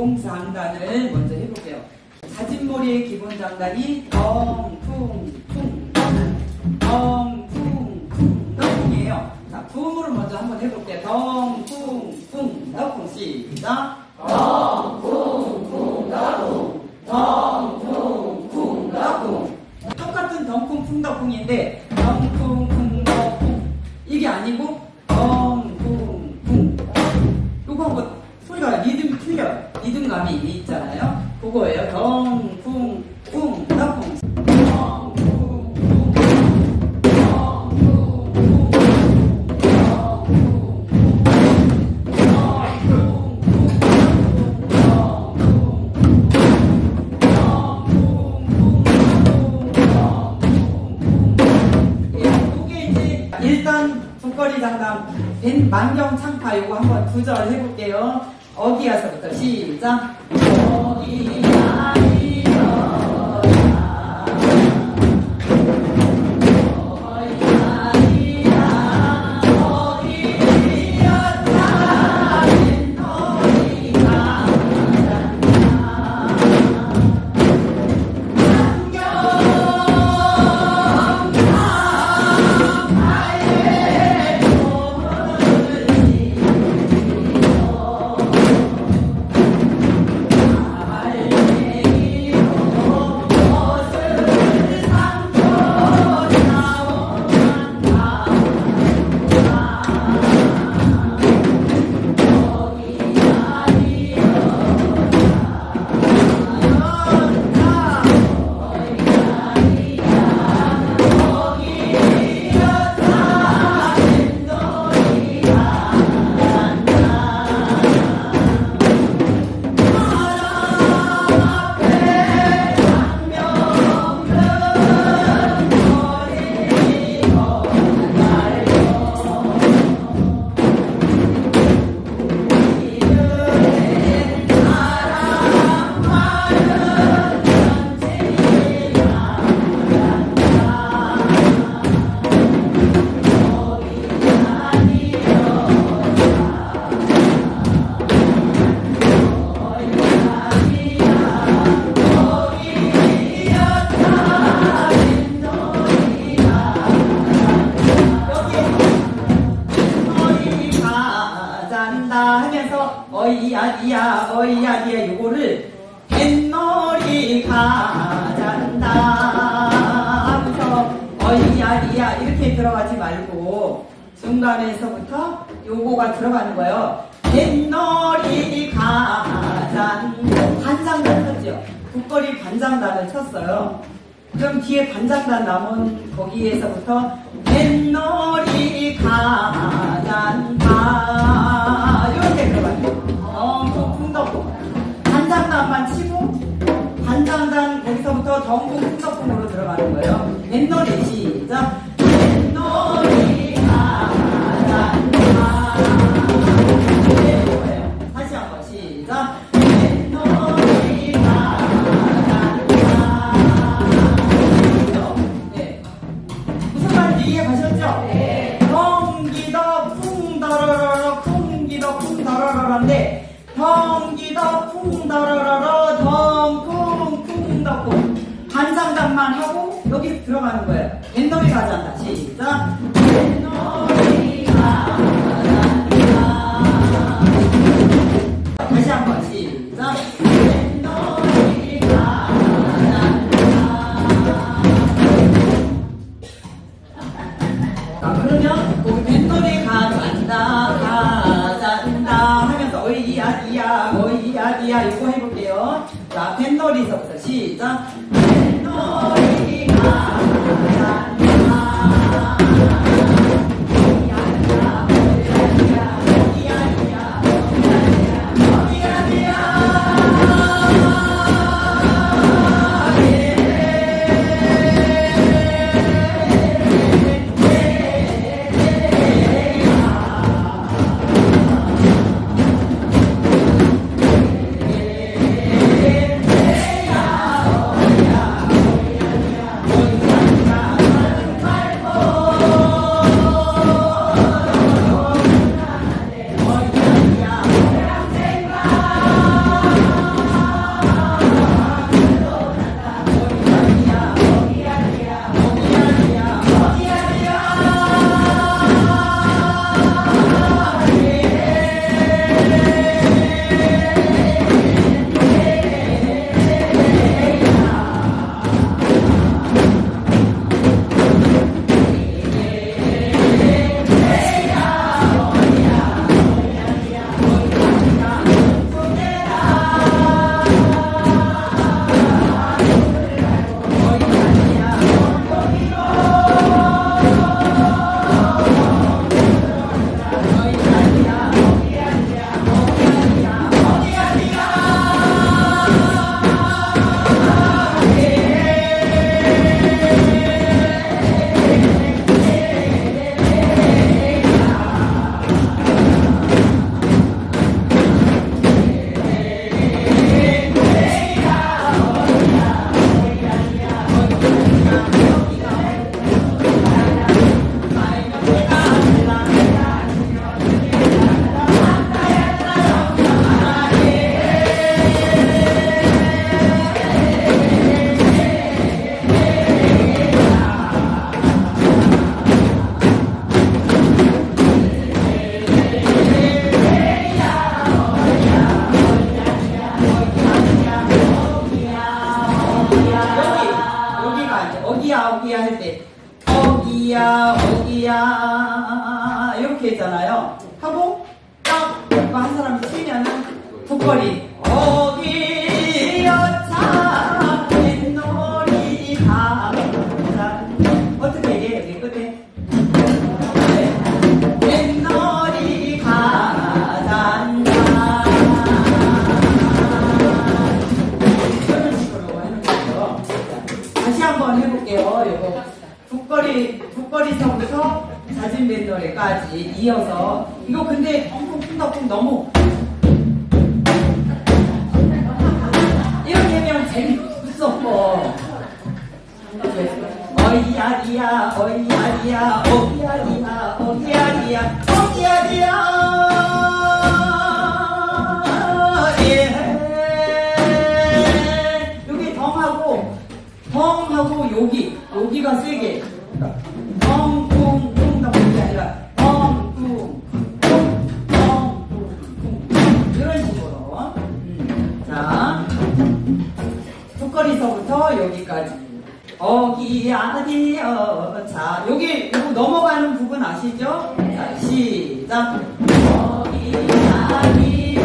기본 장단을 먼저 해볼게요. 자진몰이의 기본 장단이 덩쿵쿵 덩쿵쿵 덩쿵이에요. 자, 부음으로 먼저 한번 해볼게요. 덩쿵쿵 덩쿵 시작. 덩쿵쿵 덩쿵 덩쿵쿵 덩쿵 똑같은 덩쿵쿵 덩쿵인데 덩쿵쿵 덩쿵 이게 아니고 벤 만경 창파 요거 한번 두 절 해볼게요. 어디야서부터 시작. 어디야 어이야디야 이렇게 들어가지 말고 중간에서부터 요거가 들어가는 거예요. 뱃놀이 가잔 반장단 쳤죠. 국거리 반장단을 쳤어요. 그럼 뒤에 반장단 남은 거기에서부터 뱃놀이 가잔다 이렇게 들어가요. 덩쿵 풍덕쿵 반장단만 치고 반장단 거기서부터 덩쿵 풍덕쿵으로 들어가는 거예요. 뱃놀이 시작. 한번 네. 무슨 말인지 이해 가셨죠? 네. 덩기더 쿵더러러인데 덩기더 쿵더러러러 반장단만 하고 여기 들어가는 거예요. 뱃놀이 가자한다. 시작. 여기, 여기가 이제 어기야 어기야 할 때 어기야 어기야 이렇게 했잖아요. 하고 딱 한 사람이 치면은 북걸이 뱃노래까지 이어서 이거 근데 펑펑 푼다풍 너무 이렇게 하면 재밌어. 어이야리야 어이야리야 어이야리야 어이야리야 어이야리야. 예. 여기 덩하고 덩하고 여기 여기가 세게 툭거리서부터 여기까지. 어기야디어 자 여기 넘어가는 부분 아시죠? 자 시작. 어기야디어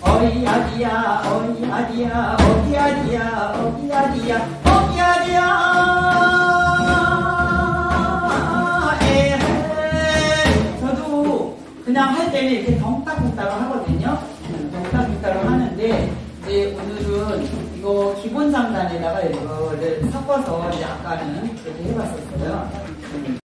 어이야디야, 어이야디야, 어기야디야, 어기야디야, 어기야디야. 에헤. 저도 그냥 할 때는 이렇게 덩딱덩따로 하거든요. 덩딱덩따로 하는데, 이제 오늘은 이거 기본 상단에다가 이거를 섞어서 이제 아까는 그렇게 해봤었어요.